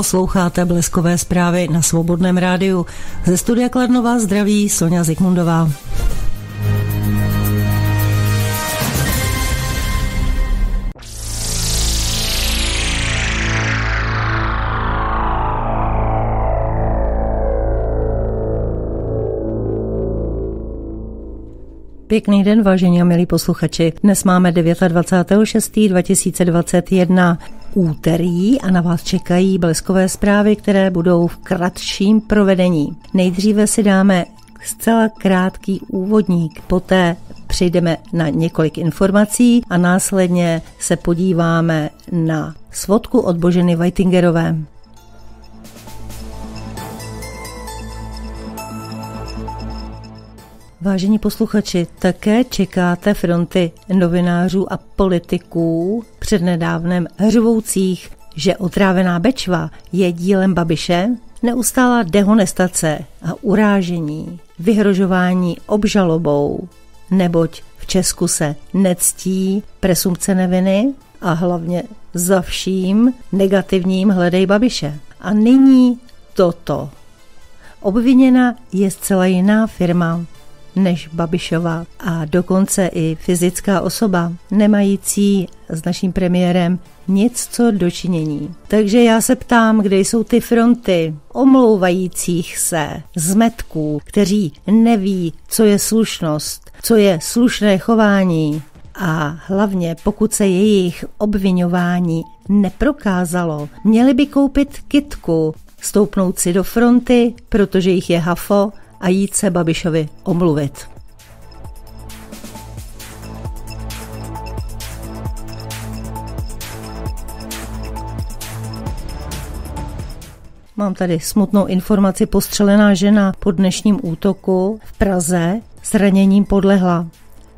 Posloucháte bleskové zprávy na Svobodném rádiu. Ze studia Kladnova zdraví Sonja Zikmundová. Pěkný den, vážení a milí posluchači. Dnes máme 29.6.2021 úterý a na vás čekají bleskové zprávy, které budou v kratším provedení. Nejdříve si dáme zcela krátký úvodník, poté přejdeme na několik informací a následně se podíváme na svodku od Boženy Weitingerové. Vážení posluchači, také čekáte fronty novinářů a politiků přednedávnem hřvoucích, že otrávená Bečva je dílem Babiše? Neustálá dehonestace a urážení, vyhrožování obžalobou, neboť v Česku se nectí presumce neviny a hlavně za vším negativním hledej Babiše. A nyní toto. Obviněna je zcela jiná firma, než Babišova a dokonce i fyzická osoba nemající s naším premiérem nic co dočinění. Takže já se ptám, kde jsou ty fronty omlouvajících se zmetků, kteří neví, co je slušnost, co je slušné chování, a hlavně pokud se jejich obvinování neprokázalo, měli by koupit kitku, stoupnout si do fronty, protože jich je hafo a jít se Babišovi omluvit. Mám tady smutnou informaci. Postřelená žena po dnešním útoku v Praze s raněním podlehla.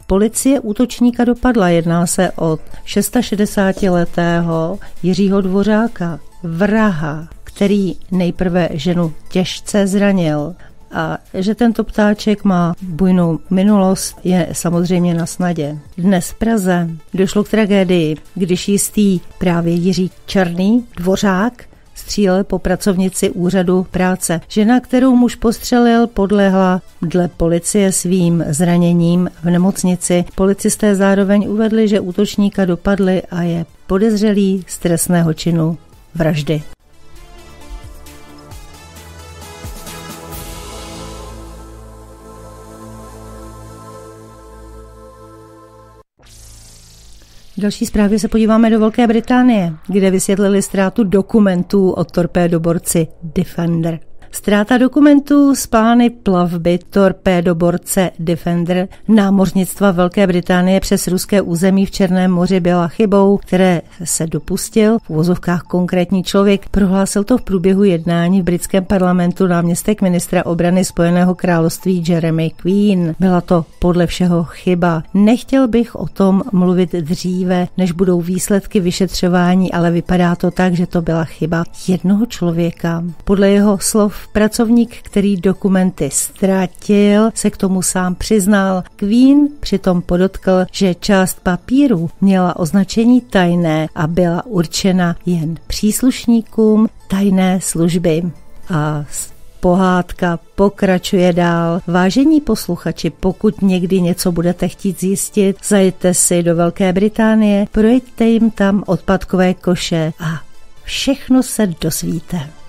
Policie útočníka dopadla. Jedná se o 660-letého Jiřího Dvořáka, vraha, který nejprve ženu těžce zranil a že tento ptáček má bujnou minulost, je samozřejmě na snadě. Dnes v Praze došlo k tragédii, když jistý právě Jiří Černý, dvořák, střílel po pracovnici úřadu práce. Žena, kterou muž postřelil, podlehla dle policie svým zraněním v nemocnici. Policisté zároveň uvedli, že útočníka dopadli a je podezřelý z trestného činu vraždy. Další zprávě se podíváme do Velké Británie, kde vysvětlili ztrátu dokumentů od torpédoborci Defender. Ztráta dokumentů z plány plavby torpédoborce Defender námořnictva Velké Británie přes ruské území v Černém moři byla chybou, které se dopustil v úvozovkách konkrétní člověk. Prohlásil to v průběhu jednání v britském parlamentu náměstek ministra obrany Spojeného království Jeremy Queen. Byla to podle všeho chyba. Nechtěl bych o tom mluvit dříve, než budou výsledky vyšetřování, ale vypadá to tak, že to byla chyba jednoho člověka. Podle jeho slov pracovník, který dokumenty ztratil, se k tomu sám přiznal. Queen přitom podotkl, že část papíru měla označení tajné a byla určena jen příslušníkům tajné služby. A pohádka pokračuje dál. Vážení posluchači, pokud někdy něco budete chtít zjistit, zajďte si do Velké Británie, projďte jim tam odpadkové koše a všechno se dozvíte.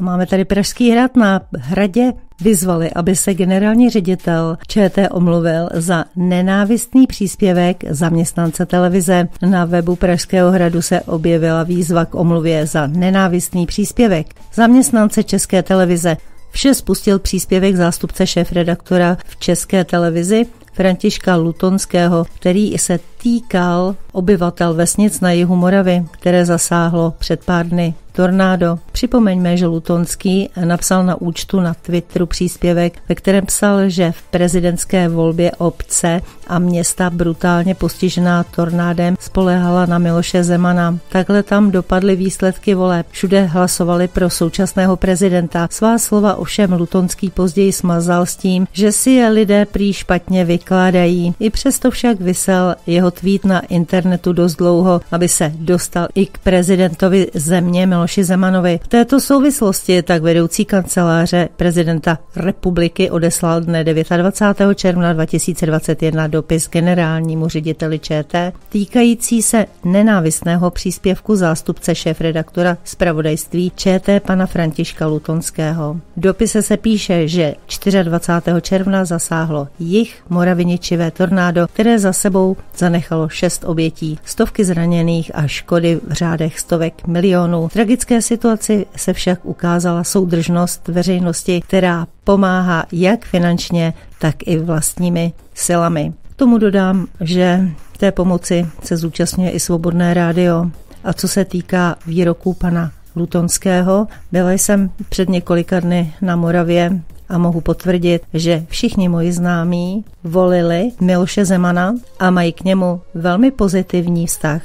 Máme tady Pražský hrad na hradě vyzvali, aby se generální ředitel ČT omluvil za nenávistný příspěvek zaměstnance televize. Na webu Pražského hradu se objevila výzva k omluvě za nenávistný příspěvek. Zaměstnance České televize Vše spustil příspěvek zástupce šéf-redaktora v České televizi Františka Lutonského, který se týkal obyvatel vesnic na jihu Moravy, které zasáhlo před pár dny tornádo. Připomeňme, že Lutonský napsal na účtu na Twitteru příspěvek, ve kterém psal, že v prezidentské volbě obce a města brutálně postižená tornádem spolehala na Miloše Zemana. Takhle tam dopadly výsledky voleb. Všude hlasovali pro současného prezidenta. Svá slova ovšem Lutonský později smazal s tím, že si je lidé prý špatně vykládají. I přesto však vysel jeho tweet na internetu dost dlouho, aby se dostal i k prezidentovi země Miloši Zemanovi. V této souvislosti tak vedoucí kanceláře prezidenta republiky odeslal dne 29. června 2021 dopis generálnímu řediteli ČT týkající se nenávistného příspěvku zástupce šéf-redaktora zpravodajství ČT pana Františka Lutonského. V dopise se píše, že 24. června zasáhlo jich Moraviničivé tornádo, které za sebou zanechalo šest obětí, stovky zraněných a škody v řádech stovek milionů tragické situaci se však ukázala soudržnost veřejnosti, která pomáhá jak finančně, tak i vlastními silami. K tomu dodám, že té pomoci se zúčastňuje i Svobodné rádio. A co se týká výroků pana Lutonského, byla jsem před několika dny na Moravě a mohu potvrdit, že všichni moji známí volili Miloše Zemana a mají k němu velmi pozitivní vztah.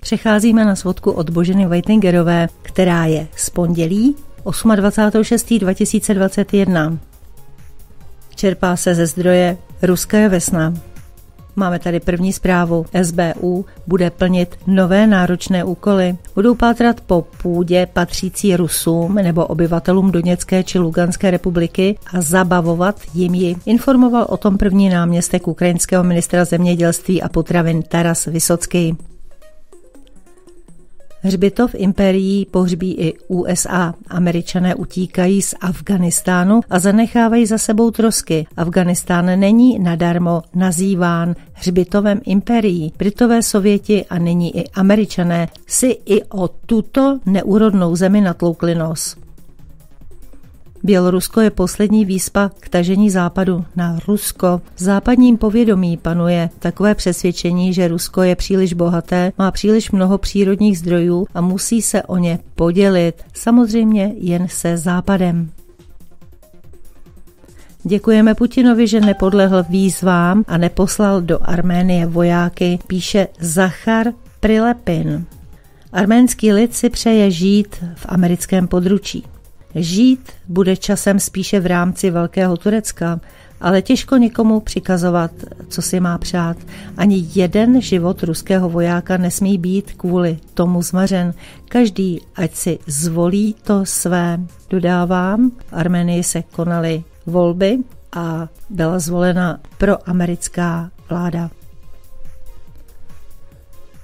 Přecházíme na svodku od Boženy Weittingerové, která je z pondělí 28.6.2021. Čerpá se ze zdroje Ruské vesna. Máme tady první zprávu. SBU bude plnit nové náročné úkoly. Budou pátrat po půdě patřící Rusům nebo obyvatelům Doněcké či Luganské republiky a zabavovat jim ji. Informoval o tom první náměstek ukrajinského ministra zemědělství a potravin Taras Vysocký. Hřbitov imperií pohřbí i USA. Američané utíkají z Afganistánu a zanechávají za sebou trosky. Afganistán není nadarmo nazýván hřbitovem imperií. Britové, Sověti a nyní i Američané si i o tuto neúrodnou zemi natloukli nos. Bělorusko je poslední výspa k tažení západu na Rusko. V západním povědomí panuje takové přesvědčení, že Rusko je příliš bohaté, má příliš mnoho přírodních zdrojů a musí se o ně podělit, samozřejmě jen se západem. Děkujeme Putinovi, že nepodlehl výzvám a neposlal do Arménie vojáky, píše Zachar Prilepin. Arménský lid si přeje žít v americkém područí. Žít bude časem spíše v rámci Velkého Turecka, ale těžko nikomu přikazovat, co si má přát. Ani jeden život ruského vojáka nesmí být kvůli tomu zmařen. Každý, ať si zvolí to své. Dodávám, v Armenii se konaly volby a byla zvolena proamerická vláda.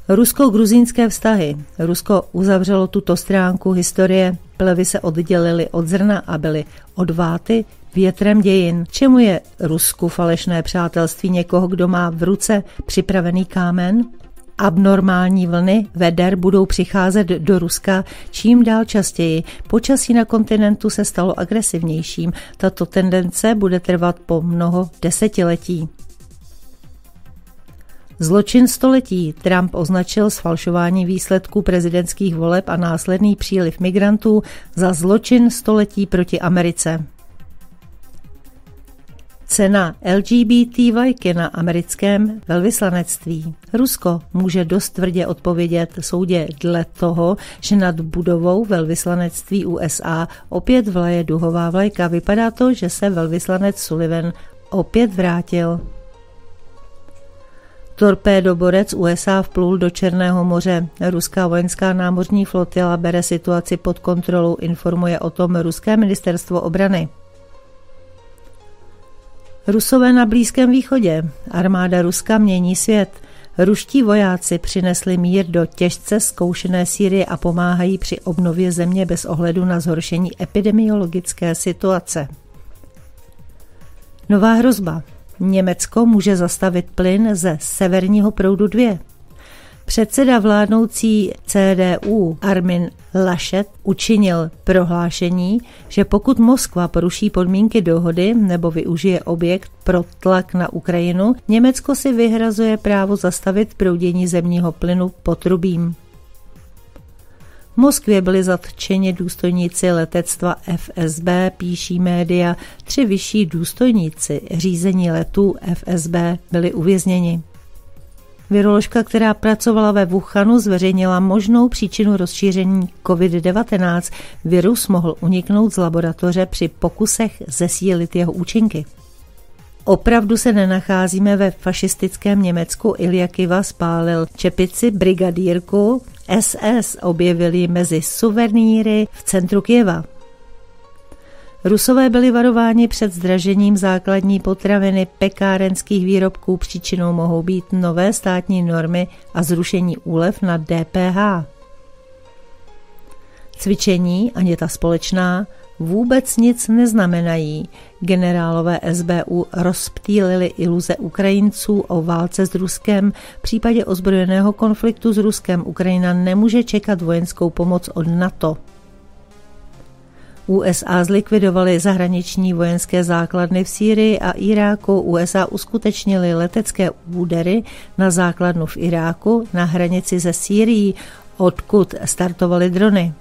Rusko-gruzínské vztahy. Rusko uzavřelo tuto stránku historie, plevy se oddělily od zrna a byly odváty větrem dějin. Čemu je Rusku falešné přátelství někoho, kdo má v ruce připravený kámen? Abnormální vlny veder budou přicházet do Ruska čím dál častěji. Počasí na kontinentu se stalo agresivnějším. Tato tendence bude trvat po mnoho desetiletí. Zločin století Trump označil sfalšování výsledků prezidentských voleb a následný příliv migrantů za zločin století proti Americe. Cena LGBT vlajky na americkém velvyslanectví. Rusko může dost tvrdě odpovědět soudě dle toho, že nad budovou velvyslanectví USA opět vlaje duhová vlajka. Vypadá to, že se velvyslanec Sullivan opět vrátil. Torpédoborec USA vplul do Černého moře. Ruská vojenská námořní flotila bere situaci pod kontrolou, informuje o tom Ruské ministerstvo obrany. Rusové na Blízkém východě. Armáda Ruska mění svět. Ruští vojáci přinesli mír do těžce zkoušené Sýrie a pomáhají při obnově země bez ohledu na zhoršení epidemiologické situace. Nová hrozba. Německo může zastavit plyn ze severního proudu 2. Předseda vládnoucí CDU Armin Laschet učinil prohlášení, že pokud Moskva poruší podmínky dohody nebo využije objekt pro tlak na Ukrajinu, Německo si vyhrazuje právo zastavit proudění zemního plynu potrubím. V Moskvě byli zatčeni důstojníci letectva FSB, píší média. Tři vyšší důstojníci řízení letů FSB byli uvězněni. Viroložka, která pracovala ve Wuhanu, zveřejnila možnou příčinu rozšíření COVID-19. Virus mohl uniknout z laboratoře při pokusech zesílit jeho účinky. Opravdu se nenacházíme ve fašistickém Německu. Ilja Kiva spálil čepici brigadírku SS objevili mezi suveníry v centru Kieva. Rusové byli varováni před zdražením základní potraviny pekárenských výrobků. Příčinou mohou být nové státní normy a zrušení úlev na DPH. Cvičení, ani ta společná, vůbec nic neznamenají. Generálové SBU rozptýlili iluze Ukrajinců o válce s Ruskem. V případě ozbrojeného konfliktu s Ruskem Ukrajina nemůže čekat vojenskou pomoc od NATO. USA zlikvidovaly zahraniční vojenské základny v Sýrii a Iráku. USA uskutečnili letecké údery na základnu v Iráku na hranici ze Sýrií, odkud startovaly drony.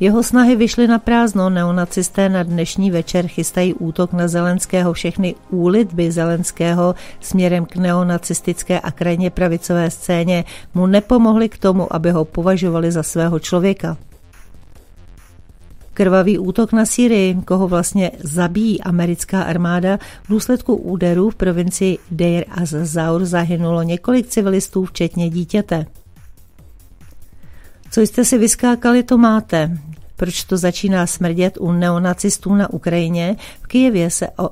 Jeho snahy vyšly na prázdno, neonacisté na dnešní večer chystají útok na Zelenského. Všechny úlitby Zelenského směrem k neonacistické a krajně pravicové scéně mu nepomohly k tomu, aby ho považovali za svého člověka. Krvavý útok na Syrii, koho vlastně zabíjí americká armáda, v důsledku úderů v provincii Deir az-Zaur zahynulo několik civilistů, včetně dítěte. Co jste si vyskákali, to máte. Proč to začíná smrdět u neonacistů na Ukrajině? V Kijevě se o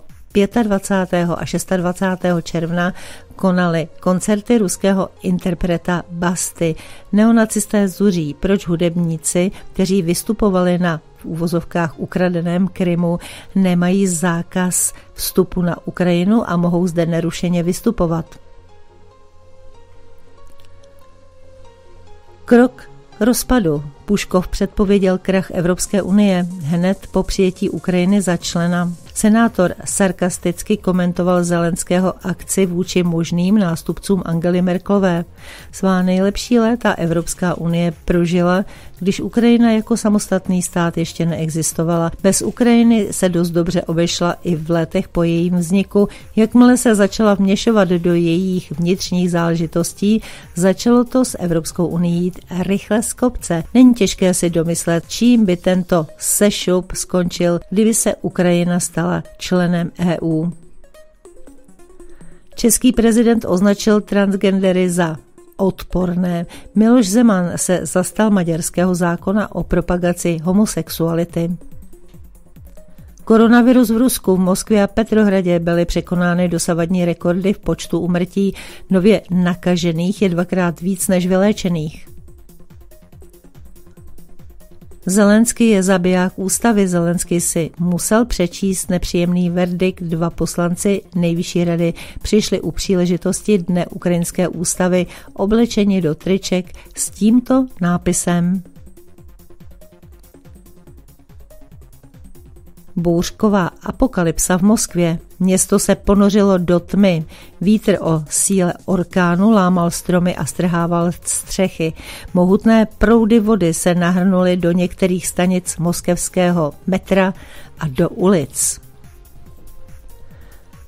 25. a 26. června konaly koncerty ruského interpreta Basty. Neonacisté zuří, proč hudebníci, kteří vystupovali na v úvozovkách ukradeném Krymu, nemají zákaz vstupu na Ukrajinu a mohou zde nerušeně vystupovat. Krok rozpadu. Puškov předpověděl krach Evropské unie hned po přijetí Ukrajiny za člena Senátor sarkasticky komentoval Zelenského akci vůči možným nástupcům Angely Merklové. Svá nejlepší léta Evropská unie prožila, když Ukrajina jako samostatný stát ještě neexistovala. Bez Ukrajiny se dost dobře obešla i v letech po jejím vzniku. Jakmile se začala vměšovat do jejich vnitřních záležitostí, začalo to s Evropskou unii jít rychle z kopce. Není těžké si domyslet, čím by tento sešup skončil, kdyby se Ukrajina stala členem EU. Český prezident označil transgendery za odporné. Miloš Zeman se zastal maďarského zákona o propagaci homosexuality. Koronavirus v Rusku, v Moskvě a Petrohradě byly překonány dosavadní rekordy v počtu umrtí. Nově nakažených je dvakrát víc než vyléčených. Zelenský je zabiják ústavy. Zelenský si musel přečíst nepříjemný verdikt. Dva poslanci nejvyšší rady přišli u příležitosti Dne ukrajinské ústavy oblečeni do triček s tímto nápisem Bouřková apokalypsa v Moskvě. Město se ponořilo do tmy. Vítr o síle orkánu lámal stromy a strhával střechy. Mohutné proudy vody se nahrnuly do některých stanic moskevského metra a do ulic.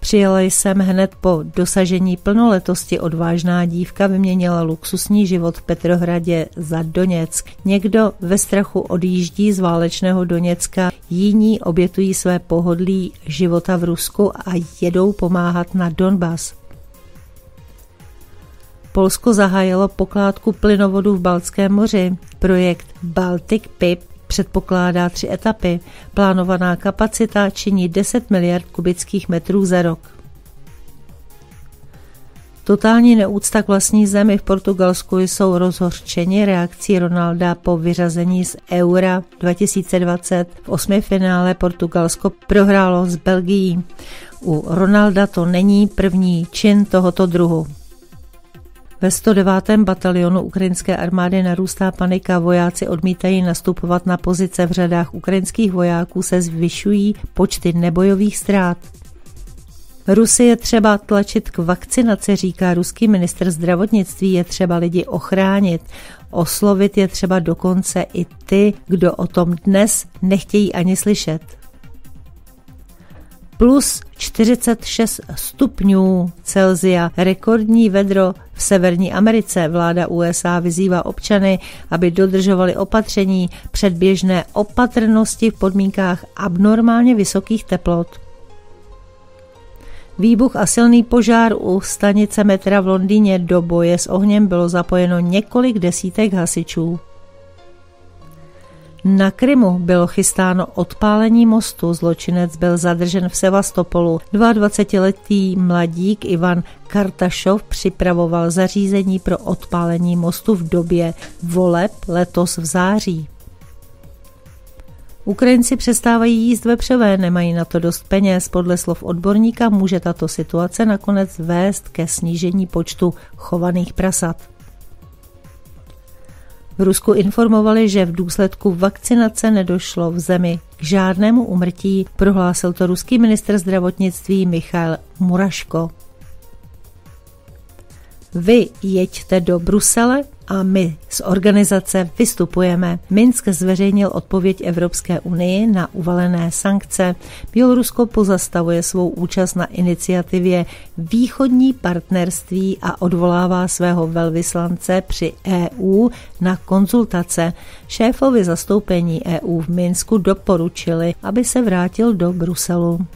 Přijela jsem hned po dosažení plnoletosti. Odvážná dívka vyměnila luxusní život v Petrohradě za Doněck. Někdo ve strachu odjíždí z válečného Doněcka, jiní obětují své pohodlí života v Rusku a jedou pomáhat na Donbas. Polsko zahájilo pokládku plynovodu v Baltském moři. Projekt Baltic Pip předpokládá tři etapy. Plánovaná kapacita činí 10 miliard kubických metrů za rok. Totální neúcta k vlastní zemi v Portugalsku jsou rozhorčeni reakcí Ronalda po vyřazení z Eura 2020. V osmi finále Portugalsko prohrálo s Belgií. U Ronalda to není první čin tohoto druhu. Ve 109. batalionu ukrajinské armády narůstá panika, vojáci odmítají nastupovat na pozice v řadách ukrajinských vojáků se zvyšují počty nebojových ztrát. Rusy je třeba tlačit k vakcinaci, říká ruský minister zdravotnictví, je třeba lidi ochránit. Oslovit je třeba dokonce i ty, kdo o tom dnes nechtějí ani slyšet plus 46 stupňů Celzia, rekordní vedro v Severní Americe. Vláda USA vyzývá občany, aby dodržovali opatření předběžné opatrnosti v podmínkách abnormálně vysokých teplot. Výbuch a silný požár u stanice metra v Londýně do boje s ohněm bylo zapojeno několik desítek hasičů. Na Krymu bylo chystáno odpálení mostu. Zločinec byl zadržen v Sevastopolu. 22-letý mladík Ivan Kartašov připravoval zařízení pro odpálení mostu v době voleb letos v září. Ukrajinci přestávají jíst vepřové, nemají na to dost peněz. Podle slov odborníka může tato situace nakonec vést ke snížení počtu chovaných prasat. V Rusku informovali, že v důsledku vakcinace nedošlo v zemi k žádnému umrtí, prohlásil to ruský minister zdravotnictví Michal Muraško. Vy jeďte do Brusele a my z organizace vystupujeme. Minsk zveřejnil odpověď Evropské unii na uvalené sankce. Bělorusko pozastavuje svou účast na iniciativě Východní partnerství a odvolává svého velvyslance při EU na konzultace. Šéfovi zastoupení EU v Minsku doporučili, aby se vrátil do Bruselu.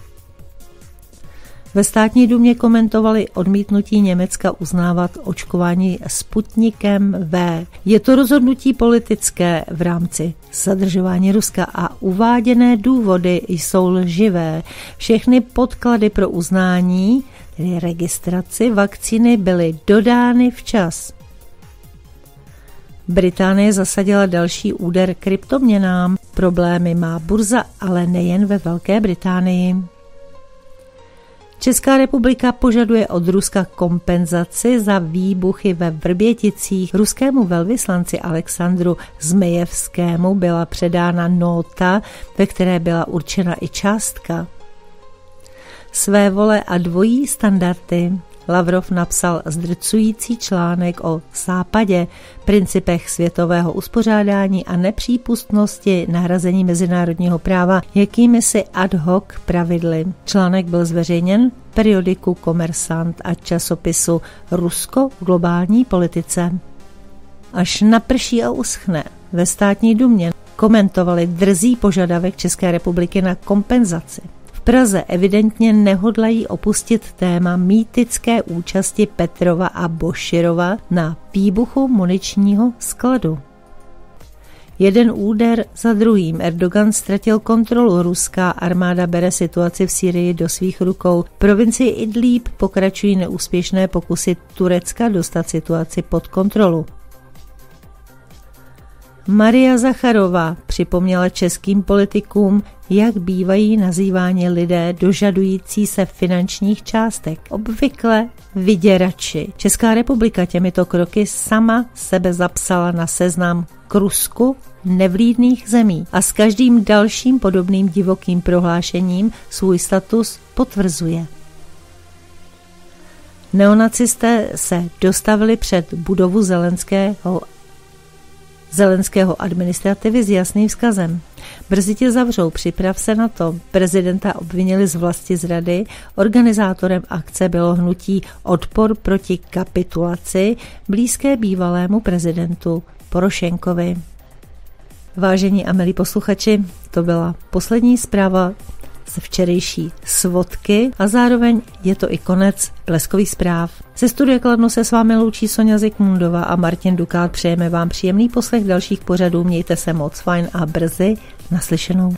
Ve státní důmě komentovali odmítnutí Německa uznávat očkování Sputnikem V. Je to rozhodnutí politické v rámci zadržování Ruska a uváděné důvody jsou lživé. Všechny podklady pro uznání, tedy registraci vakcíny, byly dodány včas. Británie zasadila další úder kryptoměnám. Problémy má burza, ale nejen ve Velké Británii. Česká republika požaduje od Ruska kompenzaci za výbuchy ve Vrběticích. Ruskému velvyslanci Alexandru Zmejevskému byla předána nota, ve které byla určena i částka. Své vole a dvojí standardy Lavrov napsal zdrcující článek o západě, principech světového uspořádání a nepřípustnosti nahrazení mezinárodního práva jakými si ad hoc pravidly. Článek byl zveřejněn v periodiku Komersant a časopisu Rusko v globální politice. Až naprší a uschne ve státní dumě komentovali drzý požadavek České republiky na kompenzaci. Praze evidentně nehodlají opustit téma mýtické účasti Petrova a Boširova na výbuchu muničního skladu. Jeden úder za druhým Erdogan ztratil kontrolu. Ruská armáda bere situaci v Syrii do svých rukou. V provincii Idlib pokračují neúspěšné pokusy Turecka dostat situaci pod kontrolu. Maria Zacharová připomněla českým politikům, jak bývají nazýváni lidé dožadující se finančních částek. Obvykle vyděrači. Česká republika těmito kroky sama sebe zapsala na seznam k Rusku nevlídných zemí a s každým dalším podobným divokým prohlášením svůj status potvrzuje. Neonacisté se dostavili před budovu Zelenského Zelenského administrativy s jasným vzkazem. Brzy tě zavřou, připrav se na to. Prezidenta obvinili z vlasti zrady. Organizátorem akce bylo hnutí Odpor proti kapitulaci blízké bývalému prezidentu Porošenkovi. Vážení a milí posluchači, to byla poslední zpráva z včerejší svodky a zároveň je to i konec bleskových zpráv. Ze studia Kladno se s vámi loučí Sonja Zikmundová a Martin Dukát. Přejeme vám příjemný poslech dalších pořadů. Mějte se moc fajn a brzy naslyšenou.